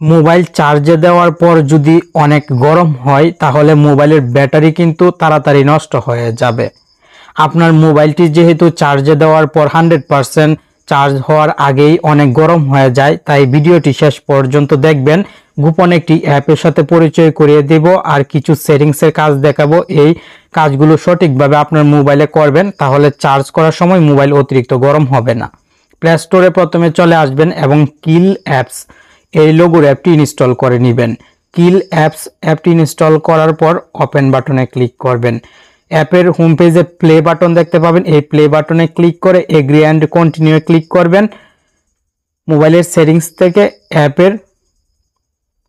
Mobile চার্জে দেওয়ার পর যদি অনেক গরম হয়, তাহলে মোবাইলের ব্যাটারি কিন্তু তাড়াতাড়ি নষ্ট হয়ে যাবে। আপনার মোবাইলটি যেহেতু চার্জে দেওয়ার পর হান্ড্রেড পারসেন্ট চার্জ হওয়ার আগেই অনেক গরম হয়ে যায়, তাই ভিডিওটি শেষ পর্যন্ত দেখবেন। গোপন একটি অ্যাপের সাথে পরিচয় করিয়ে দেব, আর কিছু সেটিংসের কাজ দেখাবো। এই কাজগুলো সঠিকভাবে আপনার মোবাইলে করবেন, তাহলে চার্জ করার সময় মোবাইল অতিরিক্ত গরম হবে না। প্লে স্টোরে প্রথমে চলে আসবেন এবং কিল অ্যাপস। এই লোগোর অ্যাপটি ইনস্টল করে নেবেন। কিল অ্যাপস অ্যাপটি ইনস্টল করার পর ওপেন বাটনে ক্লিক করবেন। অ্যাপের হোম পেজে প্লে বাটন দেখতে পাবেন। এই প্লে বাটনে ক্লিক করে এগ্রি অ্যান্ড কন্টিনিউ ক্লিক করবেন। মোবাইলের সেটিংস থেকে অ্যাপের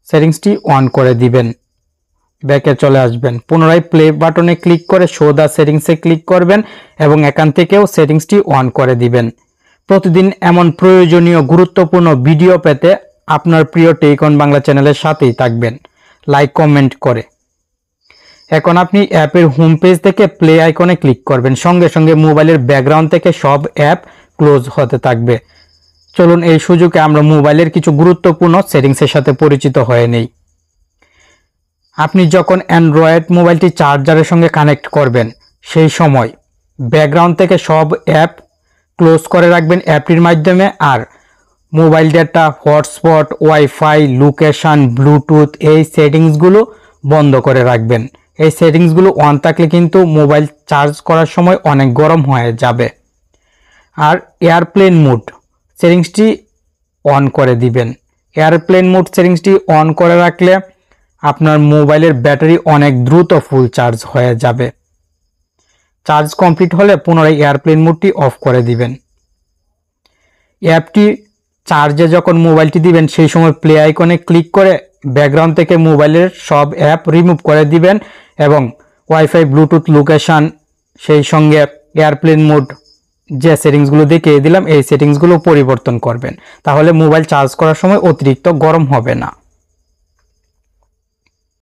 সেটিংসটি অন করে দিবেন। ব্যাকে চলে আসবেন। পুনরায় প্লে বাটনে ক্লিক করে শো দা সেটিংসে ক্লিক করবেন এবং এখান থেকেও সেটিংসটি অন করে দিবেন। প্রতিদিন এমন প্রয়োজনীয় গুরুত্বপূর্ণ ভিডিও পেতে আপনার প্রিয় টেকন বাংলা চ্যানেলের সাথেই থাকবেন। লাইক, কমেন্ট করে। এখন আপনি অ্যাপের হোম পেজ থেকে প্লে আইকনে ক্লিক করবেন। সঙ্গে সঙ্গে মোবাইলের ব্যাকগ্রাউন্ড থেকে সব অ্যাপ ক্লোজ হতে থাকবে। চলুন, এই সুযোগে আমরা মোবাইলের কিছু গুরুত্বপূর্ণ সেটিংসের সাথে পরিচিত হয়ে নেই। আপনি যখন অ্যান্ড্রয়েড মোবাইলটি চার্জারের সঙ্গে কানেক্ট করবেন, সেই সময় ব্যাকগ্রাউন্ড থেকে সব অ্যাপ ক্লোজ করে রাখবেন অ্যাপটির মাধ্যমে। আর mobile data, hotspot, wifi, location, bluetooth, এই সেটিংসগুলো বন্ধ করে রাখবেন। এই সেটিংসগুলো অন থাকলে কিন্তু মোবাইল চার্জ করার সময় অনেক গরম হয়ে যাবে। আর এয়ারপ্লেন মুড সেটিংসটি অন করে দিবেন। এয়ারপ্লেন মুড সেটিংসটি অন করে রাখলে আপনার মোবাইলের ব্যাটারি অনেক দ্রুত ফুল চার্জ হয়ে যাবে। চার্জ কমপ্লিট হলে পুনরায় এয়ারপ্লেন মুডটি অফ করে দিবেন। অ্যাপটি চার্জে যখন মোবাইলটি দিবেন, সেই সময় প্লে আইকনে ক্লিক করে ব্যাকগ্রাউন্ড থেকে মোবাইলের সব অ্যাপ রিমুভ করে দিবেন এবং ওয়াইফাই ব্লুটুথ লোকেশান সেই সঙ্গে এয়ারপ্লেন মোড যে সেটিংসগুলো দেখিয়ে দিলাম, এই সেটিংসগুলো পরিবর্তন করবেন। তাহলে মোবাইল চার্জ করার সময় অতিরিক্ত গরম হবে না।